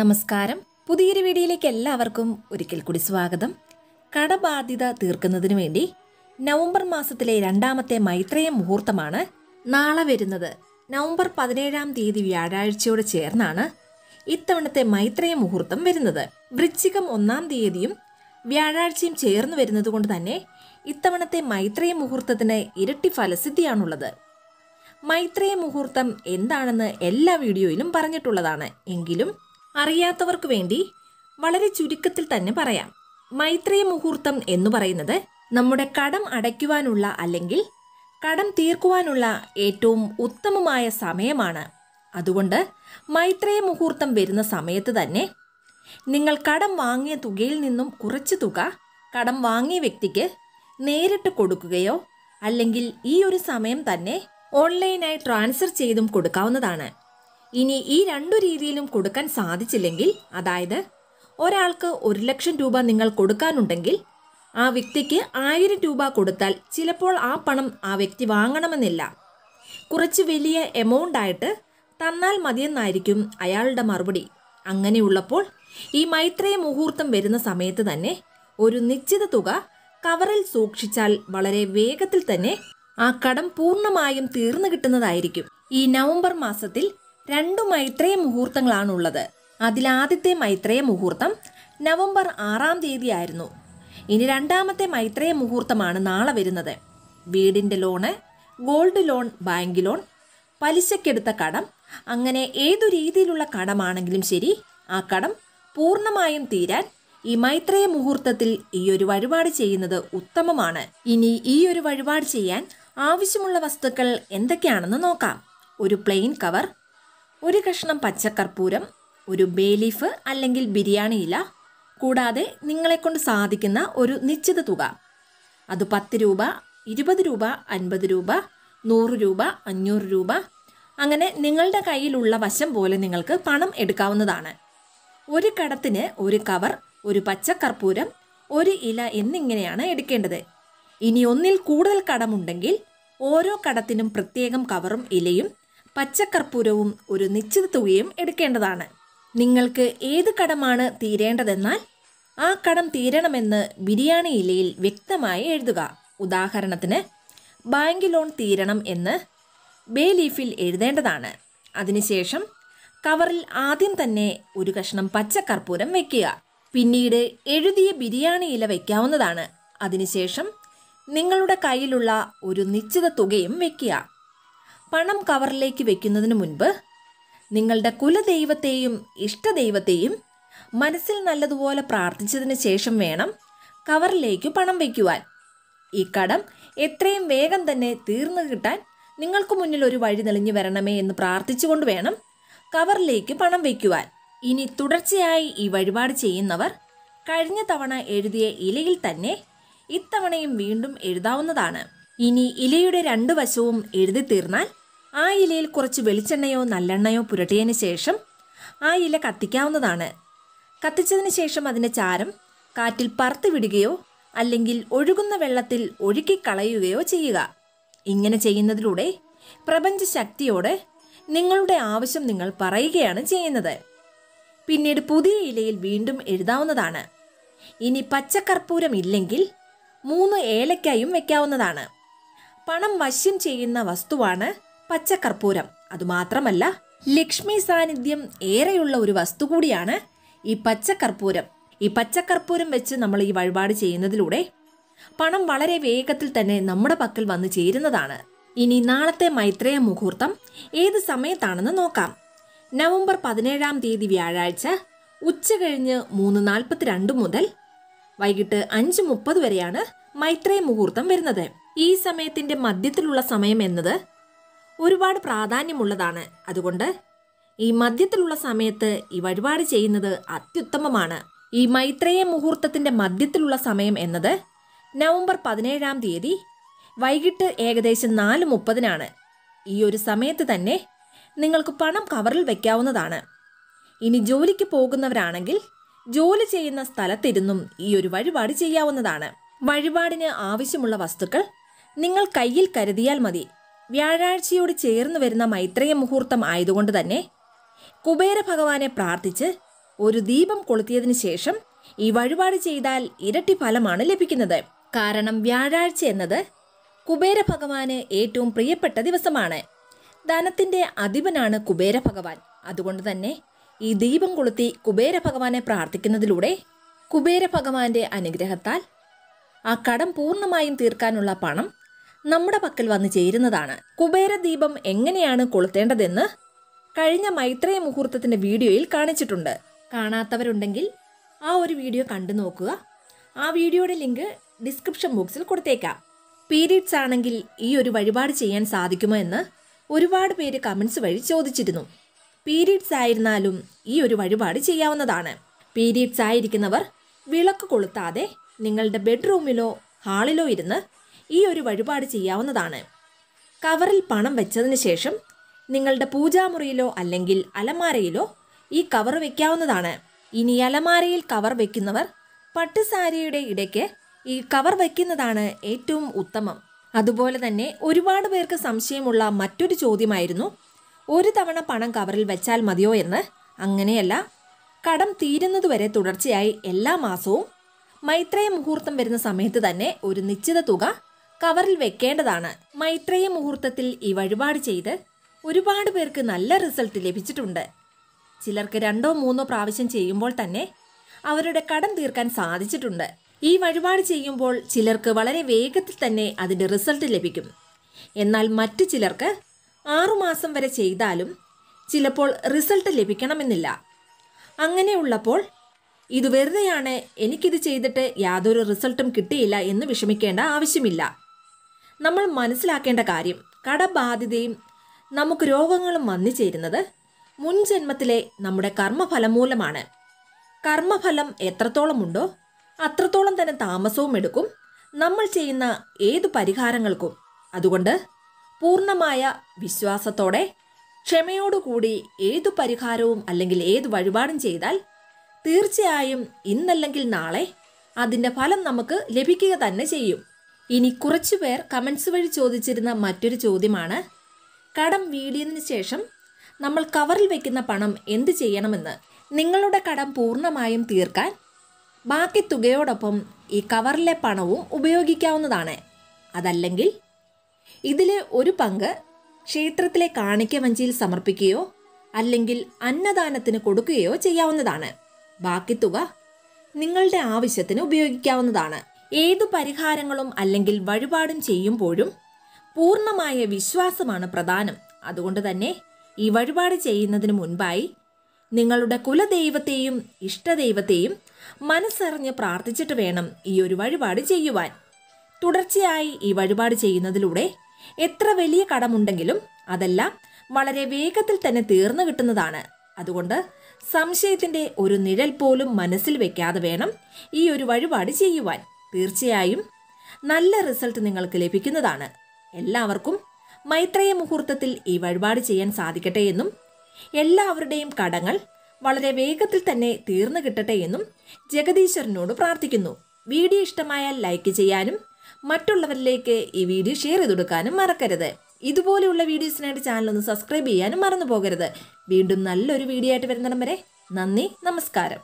നമസ്കാരം. പുതിയൊരു വീഡിയോയിലേക്ക് എല്ലാവർക്കും ഒരിക്കൽ കൂടി സ്വാഗതം. കടബാധ്യത തീർക്കുന്നതിനു വേണ്ടി നവംബർ മാസത്തിലെ രണ്ടാമത്തെ മൈത്രേയ മുഹൂർത്തമാണ് നാളെ വരുന്നത്. നവംബർ പതിനേഴാം തീയതി വ്യാഴാഴ്ചയോട് ചേർന്നാണ് ഇത്തവണത്തെ മൈത്രേയ മുഹൂർത്തം വരുന്നത്. വൃശ്ചികം ഒന്നാം തീയതിയും വ്യാഴാഴ്ചയും ചേർന്ന് വരുന്നത് കൊണ്ട് തന്നെ ഇത്തവണത്തെ മൈത്രേയ മുഹൂർത്തത്തിന് ഇരട്ടി ഫലസിദ്ധിയാണുള്ളത്. മൈത്രേയ മുഹൂർത്തം എന്താണെന്ന് എല്ലാ വീഡിയോയിലും പറഞ്ഞിട്ടുള്ളതാണ്. എങ്കിലും അറിയാത്തവർക്ക് വേണ്ടി വളരെ ചുരുക്കത്തിൽ തന്നെ പറയാം. മൈത്രേയ മുഹൂർത്തം എന്ന് പറയുന്നത് നമ്മുടെ കടം അടയ്ക്കുവാനുള്ള അല്ലെങ്കിൽ കടം തീർക്കുവാനുള്ള ഏറ്റവും ഉത്തമമായ സമയമാണ്. അതുകൊണ്ട് മൈത്രേയ മുഹൂർത്തം വരുന്ന സമയത്ത് തന്നെ നിങ്ങൾ കടം വാങ്ങിയ തുകയിൽ നിന്നും കുറച്ച് തുക കടം വാങ്ങിയ വ്യക്തിക്ക് നേരിട്ട് കൊടുക്കുകയോ അല്ലെങ്കിൽ ഈ ഒരു സമയം തന്നെ ഓൺലൈനായി ട്രാൻസ്ഫർ ചെയ്തും കൊടുക്കാവുന്നതാണ്. ഇനി ഈ രണ്ടു രീതിയിലും കൊടുക്കാൻ സാധിച്ചില്ലെങ്കിൽ അതായത് ഒരാൾക്ക് ഒരു ലക്ഷം രൂപ നിങ്ങൾ കൊടുക്കാനുണ്ടെങ്കിൽ ആ വ്യക്തിക്ക് ആയിരം രൂപ കൊടുത്താൽ ചിലപ്പോൾ ആ പണം ആ വ്യക്തി വാങ്ങണമെന്നില്ല. കുറച്ച് വലിയ എമൗണ്ട് ആയിട്ട് തന്നാൽ മതിയെന്നായിരിക്കും അയാളുടെ മറുപടി. അങ്ങനെയുള്ളപ്പോൾ ഈ മൈത്രേയ മുഹൂർത്തം വരുന്ന സമയത്ത് തന്നെ ഒരു നിശ്ചിത തുക കവറിൽ സൂക്ഷിച്ചാൽ വളരെ വേഗത്തിൽ തന്നെ ആ കടം പൂർണമായും തീർന്നു കിട്ടുന്നതായിരിക്കും. ഈ നവംബർ മാസത്തിൽ രണ്ടു മൈത്രേയ മുഹൂർത്തങ്ങളാണുള്ളത്. അതിലാദ്യത്തെ മൈത്രേയ മുഹൂർത്തം നവംബർ ആറാം തീയതിയായിരുന്നു. ഇനി രണ്ടാമത്തെ മൈത്രേയ മുഹൂർത്തമാണ് നാളെ വരുന്നത്. വീടിന്റെ loan gold loan bank loan പലിശക്കെടുത്ത കടം അങ്ങനെ ഏതു രീതിയിലുള്ള കടമാണെങ്കിലും ശരി ആ കടം പൂർണമായും തീരാൻ ഈ മൈത്രേയ മുഹൂർത്തത്തിൽ ഈ ഒരു വഴിപാട് ചെയ്യുന്നത് ഉത്തമമാണ്. ഇനി ഈ ഒരു വഴിപാട് ചെയ്യാൻ ആവശ്യമുള്ള വസ്തുക്കൾ എന്തൊക്കെയാണെന്ന് നോക്കാം. ഒരു പ്ലെയിൻ കവർ ഒരു കഷ്ണം പച്ചക്കർപ്പൂരം ഒരു ബേലീഫ് അല്ലെങ്കിൽ ബിരിയാണി ഇല കൂടാതെ നിങ്ങളെ കൊണ്ട് സാധിക്കുന്ന ഒരു നിശ്ചിത തുക. അത് പത്ത് രൂപ ഇരുപത് രൂപ അൻപത് രൂപ നൂറ് രൂപ അഞ്ഞൂറ് രൂപ. അങ്ങനെ നിങ്ങളുടെ കയ്യിലുള്ള വശം പോലെ നിങ്ങൾക്ക് പണം എടുക്കാവുന്നതാണ്. ഒരു കടത്തിന് ഒരു കവർ ഒരു പച്ചക്കർപ്പൂരം ഒരു ഇല എന്നിങ്ങനെയാണ് എടുക്കേണ്ടത്. ഇനി ഒന്നിൽ കൂടുതൽ കടമുണ്ടെങ്കിൽ ഓരോ കടത്തിനും പ്രത്യേകം കവറും ഇലയും പച്ചക്കർപ്പൂരവും ഒരു നിശ്ചിത തുകയും എടുക്കേണ്ടതാണ്. നിങ്ങൾക്ക് ഏത് കടമാണ് തീരേണ്ടതെന്നാൽ ആ കടം തീരണമെന്ന് ബിരിയാണി ഇലയിൽ വ്യക്തമായി എഴുതുക. ഉദാഹരണത്തിന് ബാങ്ക് ലോൺ തീരണം എന്ന് ബേ ലീഫിൽ എഴുതേണ്ടതാണ്. അതിനുശേഷം കവറിൽ ആദ്യം തന്നെ ഒരു കഷ്ണം പച്ചക്കർപ്പൂരം വയ്ക്കുക പിന്നീട് എഴുതിയ ബിരിയാണി ഇല വയ്ക്കാവുന്നതാണ് അതിനുശേഷം നിങ്ങളുടെ കയ്യിലുള്ള ഒരു നിശ്ചിത തുകയും വെക്കുക. പണം കവറിലേക്ക് വെക്കുന്നതിന് മുൻപ് നിങ്ങളുടെ കുലദൈവത്തെയും ഇഷ്ടദൈവത്തെയും മനസ്സിൽ നല്ലതുപോലെ പ്രാർത്ഥിച്ചതിന് ശേഷം വേണം കവറിലേക്ക് പണം വയ്ക്കുവാൻ ഈ കടം എത്രയും വേഗം തന്നെ തീർന്നു കിട്ടാൻ നിങ്ങൾക്ക് മുന്നിൽ ഒരു വഴി തെളിഞ്ഞു വരണമേ എന്ന് പ്രാർത്ഥിച്ചുകൊണ്ട് വേണം കവറിലേക്ക് പണം വയ്ക്കുവാൻ ഇനി തുടർച്ചയായി ഈ വഴിപാട് ചെയ്യുന്നവർ കഴിഞ്ഞ തവണ എഴുതിയ ഇലയിൽ തന്നെ ഇത്തവണയും വീണ്ടും എഴുതാവുന്നതാണ്. ഇനി ഇലയുടെ രണ്ടു വശവും എഴുതി തീർന്നാൽ ആ ഇലയിൽ കുറച്ച് വെളിച്ചെണ്ണയോ നല്ലെണ്ണയോ പുരട്ടിയതിന് ശേഷം ആ ഇല കത്തിക്കാവുന്നതാണ്. കത്തിച്ചതിന് ശേഷം അതിന്റെ ചാരം കാറ്റിൽ പറത്ത് വിടുകയോ അല്ലെങ്കിൽ ഒഴുകുന്ന വെള്ളത്തിൽ ഒഴുക്കിക്കളയുകയോ ചെയ്യുക. ഇങ്ങനെ ചെയ്യുന്നതിലൂടെ പ്രപഞ്ച ശക്തിയോട് നിങ്ങളുടെ ആവശ്യം നിങ്ങൾ പറയുകയാണ് ചെയ്യുന്നത്. പിന്നീട് പുതിയ ഇലയിൽ വീണ്ടും എഴുതാവുന്നതാണ്. ഇനി പച്ചക്കർപ്പൂരം ഇല്ലെങ്കിൽ മൂന്ന് ഏലക്കായും വയ്ക്കാവുന്നതാണ് പണം വശ്യം ചെയ്യുന്ന വസ്തുവാണ് പച്ചക്കർപ്പൂരം അതുമാത്രമല്ല ലക്ഷ്മി സാന്നിധ്യം ഏറെയുള്ള ഒരു വസ്തു കൂടിയാണ് ഈ പച്ചക്കർപ്പൂരം ഈ പച്ചക്കർപ്പൂരം വെച്ച് നമ്മൾ ഈ വഴിപാട് ചെയ്യുന്നതിലൂടെ പണം വളരെ വേഗത്തിൽ തന്നെ നമ്മുടെ പക്കൽ വന്നു ചേരുന്നതാണ്. ഇനി നാളത്തെ മൈത്രേയ മുഹൂർത്തം ഏത് സമയത്താണെന്ന് നോക്കാം. നവംബർ പതിനേഴാം തീയതി വ്യാഴാഴ്ച ഉച്ച കഴിഞ്ഞ് മൂന്ന് നാൽപ്പത്തിരണ്ട് മുതൽ വൈകിട്ട് അഞ്ച് മുപ്പത് വരെയാണ് മൈത്രേയ മുഹൂർത്തം വരുന്നത്. ഈ സമയത്തിന്റെ മധ്യത്തിലുള്ള സമയം എന്നത് ഒരുപാട് പ്രാധാന്യമുള്ളതാണ്. അതുകൊണ്ട് ഈ മദ്യത്തിലുള്ള സമയത്ത് ഈ വഴിപാട് ചെയ്യുന്നത് അത്യുത്തമമാണ്. ഈ മൈത്രേയ മുഹൂർത്തത്തിന്റെ മദ്യത്തിലുള്ള സമയം എന്നത് നവംബർ പതിനേഴാം തീയതി വൈകിട്ട് ഏകദേശം നാല് മുപ്പതിനാണ്. ഈ ഒരു സമയത്ത് തന്നെ നിങ്ങൾക്ക് പണം കവറിൽ വയ്ക്കാവുന്നതാണ് ഇനി ജോലിക്ക് പോകുന്നവരാണെങ്കിൽ ജോലി ചെയ്യുന്ന സ്ഥലത്തിരുന്നും ഈ ഒരു വഴിപാട് ചെയ്യാവുന്നതാണ്. വഴിപാടിന് ആവശ്യമുള്ള വസ്തുക്കൾ നിങ്ങൾ കയ്യിൽ കരുതിയാൽ മതി. വ്യാഴാഴ്ചയോട് ചേർന്ന് വരുന്ന മൈത്രേയ മുഹൂർത്തം ആയതുകൊണ്ട് തന്നെ കുബേര ഭഗവാനെ പ്രാർത്ഥിച്ച് ഒരു ദീപം കൊളുത്തിയതിനു ശേഷം ഈ വഴിപാട് ചെയ്താൽ ഇരട്ടി ഫലമാണ് ലഭിക്കുന്നത്. കാരണം വ്യാഴാഴ്ച എന്നത് കുബേര ഭഗവാന് ഏറ്റവും പ്രിയപ്പെട്ട ദിവസമാണ്. ധനത്തിന്റെ അധിപനാണ് കുബേര ഭഗവാൻ അതുകൊണ്ട് തന്നെ ഈ ദീപം കൊളുത്തി കുബേര ഭഗവാനെ പ്രാർത്ഥിക്കുന്നതിലൂടെ കുബേര ഭഗവാന്റെ അനുഗ്രഹത്താൽ ആ കടം പൂർണമായും തീർക്കാനുള്ള പണം നമ്മുടെ പക്കൽ വന്നു ചേരുന്നതാണ്. കുബേര ദീപം എങ്ങനെയാണ് കൊളുത്തേണ്ടതെന്ന് കഴിഞ്ഞ മൈത്രേയ മുഹൂർത്തത്തിന്റെ വീഡിയോയിൽ കാണിച്ചിട്ടുണ്ട്. കാണാത്തവരുണ്ടെങ്കിൽ ആ ഒരു വീഡിയോ കണ്ടു നോക്കുക. ആ വീഡിയോയുടെ ലിങ്ക് ഡിസ്ക്രിപ്ഷൻ ബോക്സിൽ കൊടുത്തേക്കാം. പീരീഡ്സ് ആണെങ്കിൽ ഈ ഒരു വഴിപാട് ചെയ്യാൻ സാധിക്കുമോ എന്ന് ഒരുപാട് പേര് കമൻസ് വഴി ചോദിച്ചിരുന്നു. പീരീഡ്സ് ആയിരുന്നാലും ഈ ഒരു വഴിപാട് ചെയ്യാവുന്നതാണ്. പീരീഡ്സ് ആയിരിക്കുന്നവർ വിളക്ക് കൊളുത്താതെ നിങ്ങളുടെ ബെഡ്റൂമിലോ ഹാളിലോ ഇരുന്ന് ഈ ഒരു വഴിപാട് ചെയ്യാവുന്നതാണ്. കവറിൽ പണം വെച്ചതിന് ശേഷം നിങ്ങളുടെ പൂജാമുറിയിലോ അല്ലെങ്കിൽ അലമാരയിലോ ഈ കവർ വെക്കാവുന്നതാണ്. ഇനി അലമാരയിൽ കവർ വെക്കുന്നവർ പട്ടുസാരിയുടെ ഇടയ്ക്ക് ഈ കവർ വയ്ക്കുന്നതാണ് ഏറ്റവും ഉത്തമം. അതുപോലെ തന്നെ ഒരുപാട് പേർക്ക് സംശയമുള്ള മറ്റൊരു ചോദ്യമായിരുന്നു ഒരു തവണ പണം കവറിൽ വെച്ചാൽ മതിയോ എന്ന്. അങ്ങനെയല്ല കടം തീരുന്നതുവരെ തുടർച്ചയായി എല്ലാ മാസവും മൈത്രേയ മുഹൂർത്തം വരുന്ന സമയത്ത് തന്നെ ഒരു നിശ്ചിത തുക കവറിൽ വെക്കേണ്ടതാണ്. മൈത്രേയ മുഹൂർത്തത്തിൽ ഈ വഴിപാട് ചെയ്ത് ഒരുപാട് പേർക്ക് നല്ല റിസൾട്ട് ലഭിച്ചിട്ടുണ്ട്. ചിലർക്ക് രണ്ടോ മൂന്നോ പ്രാവശ്യം ചെയ്യുമ്പോൾ തന്നെ അവരുടെ കടം തീർക്കാൻ സാധിച്ചിട്ടുണ്ട്. ഈ വഴിപാട് ചെയ്യുമ്പോൾ ചിലർക്ക് വളരെ വേഗത്തിൽ തന്നെ അതിന്റെ റിസൾട്ട് ലഭിക്കും. എന്നാൽ മറ്റു ചിലർക്ക് ആറുമാസം വരെ ചെയ്താലും ചിലപ്പോൾ റിസൾട്ട് ലഭിക്കണമെന്നില്ല. അങ്ങനെയുള്ളപ്പോൾ ഇത് വെറുതെയാണ് എനിക്കിത് ചെയ്തിട്ട് യാതൊരു റിസൾട്ടും കിട്ടിയില്ല എന്ന് വിഷമിക്കേണ്ട ആവശ്യമില്ല. നമ്മൾ മനസ്സിലാക്കേണ്ട കാര്യം കടബാധിതയും നമുക്ക് രോഗങ്ങളും വന്നു ചേരുന്നത് മുൻ ജന്മത്തിലെ നമ്മുടെ കർമ്മഫലം മൂലമാണ് കർമ്മഫലം എത്രത്തോളമുണ്ടോ അത്രത്തോളം തന്നെ താമസവും എടുക്കും. നമ്മൾ ചെയ്യുന്ന ഏതു പരിഹാരങ്ങൾക്കും. അതുകൊണ്ട് പൂർണമായ വിശ്വാസത്തോടെ ക്ഷമയോടുകൂടി ഏതു പരിഹാരവും അല്ലെങ്കിൽ ഏതു വഴിപാടും ചെയ്താൽ തീർച്ചയായും ഇന്നല്ലെങ്കിൽ നാളെ അതിന്റെ ഫലം നമുക്ക് ലഭിക്കുക തന്നെ ചെയ്യും. ഇനി കുറച്ചു പേർ കമൻസ് വഴി ചോദിച്ചിരുന്ന മറ്റൊരു ചോദ്യമാണ്. കടം വീടിയതിന് ശേഷം നമ്മൾ കവറിൽ വെക്കുന്ന പണം എന്ത് ചെയ്യണമെന്ന് നിങ്ങളുടെ കടം പൂർണമായും തീർക്കാൻ ബാക്കി തുകയോടൊപ്പം ഈ കവറിലെ പണവും ഉപയോഗിക്കാവുന്നതാണ്. അതല്ലെങ്കിൽ ഇതിലെ ഒരു പങ്ക് ക്ഷേത്രത്തിലെ കാണിക്ക വഞ്ചിയിൽ സമർപ്പിക്കുകയോ അല്ലെങ്കിൽ അന്നദാനത്തിന് കൊടുക്കുകയോ ചെയ്യാവുന്നതാണ്. ബാക്കി തുക നിങ്ങളുടെ ആവശ്യത്തിന് ഉപയോഗിക്കാവുന്നതാണ്. ഏതു പരിഹാരങ്ങളും അല്ലെങ്കിൽ വഴിപാടും ചെയ്യുമ്പോഴും പൂർണമായ വിശ്വാസമാണ് പ്രധാനം. അതുകൊണ്ട് തന്നെ ഈ വഴിപാട് ചെയ്യുന്നതിന് മുൻപായി നിങ്ങളുടെ കുലദൈവത്തെയും ഇഷ്ടദൈവത്തെയും മനസ്സറിഞ്ഞ് പ്രാർത്ഥിച്ചിട്ട് വേണം ഈ ഒരു വഴിപാട് ചെയ്യുവാൻ. തുടർച്ചയായി ഈ വഴിപാട് ചെയ്യുന്നതിലൂടെ എത്ര വലിയ കടമുണ്ടെങ്കിലും അതെല്ലാം വളരെ വേഗത്തിൽ തന്നെ തീർന്നു കിട്ടുന്നതാണ്. അതുകൊണ്ട് സംശയത്തിന്റെ ഒരു നിഴൽ പോലും മനസ്സിൽ വെക്കാതെ വേണം ഈ ഒരു വഴിപാട് ചെയ്യുവാൻ. തീർച്ചയായും നല്ല റിസൾട്ട് നിങ്ങൾക്ക് ലഭിക്കുന്നതാണ്. എല്ലാവർക്കും മൈത്രേയ മുഹൂർത്തത്തിൽ ഈ വഴിപാട് ചെയ്യാൻ സാധിക്കട്ടെ എന്നും എല്ലാവരുടെയും കടങ്ങൾ വളരെ വേഗത്തിൽ തന്നെ തീർന്നു കിട്ടട്ടെ എന്നും ജഗദീശ്വരനോട് പ്രാർത്ഥിക്കുന്നു. വീഡിയോ ഇഷ്ടമായാൽ ലൈക്ക് ചെയ്യാനും മറ്റുള്ളവരിലേക്ക് ഈ വീഡിയോ ഷെയർ ചെയ്ത് കൊടുക്കാനും മറക്കരുത്. ഇതുപോലെയുള്ള വീഡിയോസിനായിട്ട് ചാനൽ ഒന്ന് സബ്സ്ക്രൈബ് ചെയ്യാനും മറന്നു പോകരുത് വീണ്ടും നല്ലൊരു വീഡിയോ ആയിട്ട് വരുന്നിടം വരെ നന്ദി നമസ്കാരം.